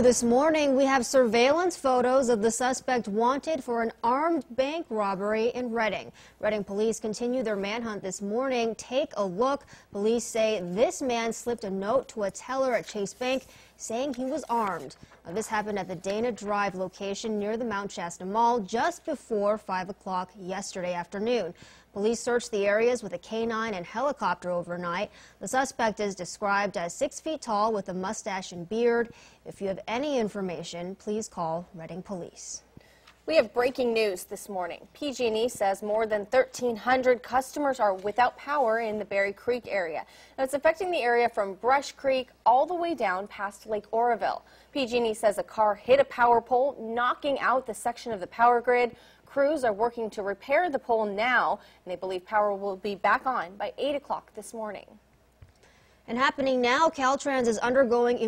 This morning, we have surveillance photos of the suspect wanted for an armed bank robbery in Redding. Redding police continue their manhunt this morning. Take a look. Police say this man slipped a note to a teller at Chase Bank saying he was armed. Now, this happened at the Dana Drive location near the Mount Shasta Mall just before 5 o'clock yesterday afternoon. Police searched the areas with a canine and helicopter overnight. The suspect is described as six feet tall with a mustache and beard. If you have any information, please call Redding Police. We have breaking news this morning. PG&E says more than 1,300 customers are without power in the Berry Creek area. Now, it's affecting the area from Brush Creek all the way down past Lake Oroville. PG&E says a car hit a power pole, knocking out the section of the power grid. Crews are working to repair the pole now, and they believe power will be back on by 8 o'clock this morning. And happening now, Caltrans is undergoing